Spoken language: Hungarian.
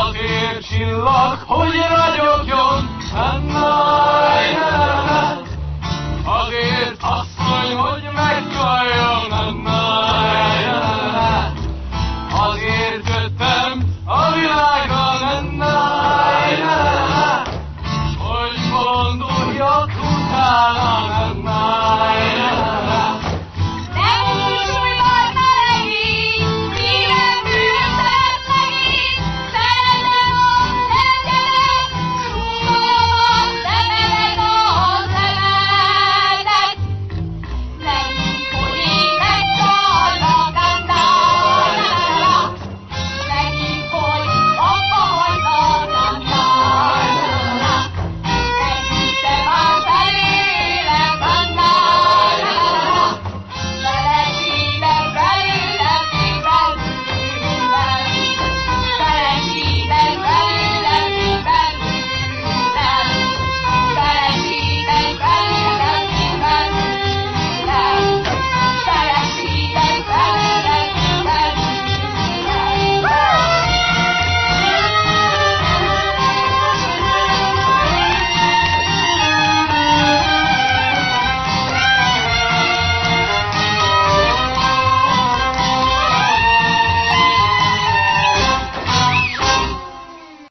azért csillag, hogy ragyogjon, náj, náj, náj, azért asszony, hogy megvalljon, náj.